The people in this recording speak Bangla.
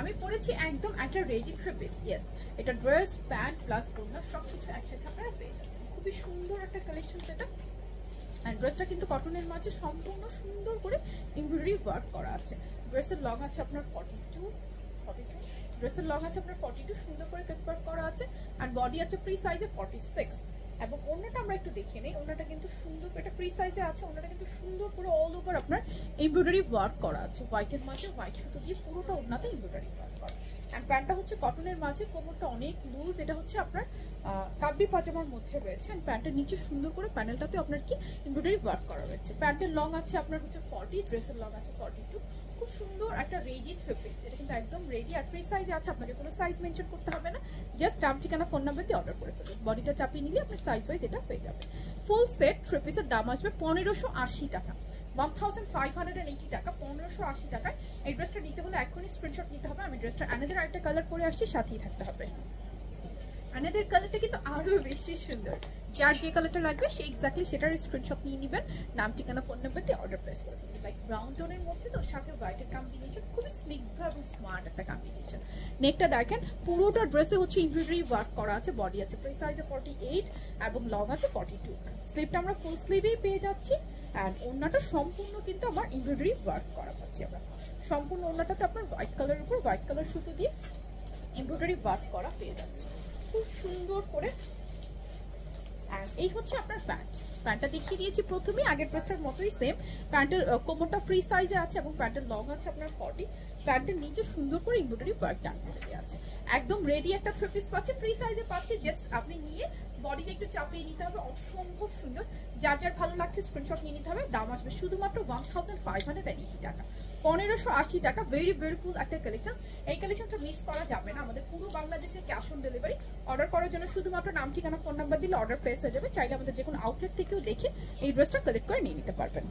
আমি পরেছি একদম একটা রেডি ট্রিপিস ইয়েস এটা ড্রেস প্যান্ট প্লাস ওড়না সব কিছু একসাথে আপনারা পেয়ে যাচ্ছেন। খুবই সুন্দর একটা কালেকশন সেটা অ্যান্ড ড্রেসটা কিন্তু কটনের মাঝে সম্পূর্ণ সুন্দর করে এমব্রয়ডারি ওয়ার্ক করা আছে। ড্রেসের লং আছে আপনার ফর্টি টু ফর্টি টু ড্রেসের লং আছে আপনার ফর্টি টু সুন্দর করে কাট ওয়ার্ক করা আছে অ্যান্ড বডি আছে ফ্রি সাইজে ফর্টি সিক্স এবং অন্যটা আমরা একটু দেখে নিই অন্যটা কিন্তু সুন্দর, এটা ফ্রি সাইজে আছে অন্যটা কিন্তু সুন্দর করে অল ওভার আপনার এমব্রয়ডারি ওয়ার্ক করা আছে। হোয়াইটের মাঝে হোয়াইট সুতো দিয়ে পুরোটা ওনাতে এমব্রয়ডারি ওয়ার্ক করা। অ্যান্ড প্যান্টটা হচ্ছে কটনের মাঝে, কোমরটা অনেক লুজ এটা হচ্ছে আপনার কাবলি পাজামার মধ্যে রয়েছে। অ্যান্ড প্যান্টের নিচে সুন্দর করে প্যানেলটাতে আপনার কি এমব্রয়ডারি ওয়ার্ক করা রয়েছে। প্যান্টের লং আছে আপনার হচ্ছে ফর্টি ড্রেসের লং আছে ফর্টি টু খুব সুন্দর একটা রেডি থ্রি পিস এটা কিন্তু একদম রেডি আর ফ্রি সাইজে আছে, আপনাকে কোনো সাইজ মেনশন করতে হবে না। জাস্ট নাম, ঠিকানা ফোন নাম্বার দিয়ে অর্ডার করে ফেলবেন বডিটা চাপিয়ে নিলে আপনার সাইজ ওয়াইজ এটা পেয়ে যাবে। ফুল সেট থ্রি পিসের দাম আসবে পনেরোশো আশি টাকা। One thousand five hundred and eighty টাকা, পনেরোশো আশি টাকায়। এই ড্রেসটা নিতে হলে এখনই স্ক্রিনশট নিতে হবে। আমি ড্রেসটা অ্যানাদের আরেকটা কালার পরে আসছি, সাথেই থাকতে হবে। আনাদের কালারটা কিন্তু আরও বেশি সুন্দর। যার যে কালারটা লাগবে, সে এক্স্যাক্টলি সেটার স্ক্রিনশট নিয়ে নেবেন। নাম, ঠিকানা ফোন নাম্বার দিয়ে অর্ডার প্লেস করে ফেলবেন লাইক ব্রাউন টোনের মধ্যে তো, সাথে হোয়াইটের কম্বিনেশন খুবই স্নিগ্ধ এবং স্মার্ট একটা কম্বিনেশন নেকটা দেখেন, পুরোটা ড্রেসে হচ্ছে এমব্রয়ডারি ওয়ার্ক করা আছে বডি আছে প্রাইস সাইজে ফর্টি এইট এবং লং আছে ফর্টি টু স্লিপটা আমরা ফুল স্লিভেই পেয়ে যাচ্ছি অ্যান্ড ওড়নাটা সম্পূর্ণ কিন্তু আমার এমব্রয়ডারি ওয়ার্ক করা পাচ্ছি আমরা সম্পূর্ণ ওড়নাটাতে আপনার হোয়াইট কালারের উপর হোয়াইট কালার সুতো দিয়ে এমব্রয়ডারি ওয়ার্ক করা পেয়ে যাচ্ছে। সুন্দর করে। এই হচ্ছে আপনার প্যান্ট প্যান্টটা দেখিয়ে দিয়েছি প্রথমেই, আগের প্রশ্নের মতোই সেম প্যান্টের কোমরটা ফ্রি সাইজে আছে এবং প্যান্টের লং আছে আপনার ফর্টি প্যান্টের নিচে সুন্দর করে এমব্রয়ডারি ওয়ার্ক ডান করে দেওয়া আছে। একদম রেডি একটা থ্রি পিস পাচ্ছে ফ্রি সাইজে পাচ্ছে। জাস্ট আপনি নিয়ে বডিটা একটু চাপিয়ে নিতে হবে। অসম্ভব সুন্দর। যার যার ভালো লাগছে স্ক্রিনশট নিয়ে নিতে হবে। দাম আসবে শুধুমাত্র one thousand five hundred eighty টাকা। পনেরোশো আশি টাকা। ভেরি বিউটিফুল একটা কালেকশন এই কালেকশনটা মিস করা যাবে না। আমাদের পুরো বাংলাদেশে ক্যাশ অন ডেলিভারি অর্ডার করার জন্য শুধুমাত্র নাম, ঠিকানা ফোন নাম্বার দিলে অর্ডার প্লেস হয়ে যাবে। চাইলে আমাদের যে কোনো আউটলেট থেকেও দেখে এই ড্রেসটা কালেক্ট করে নিয়ে নিতে পারবেন।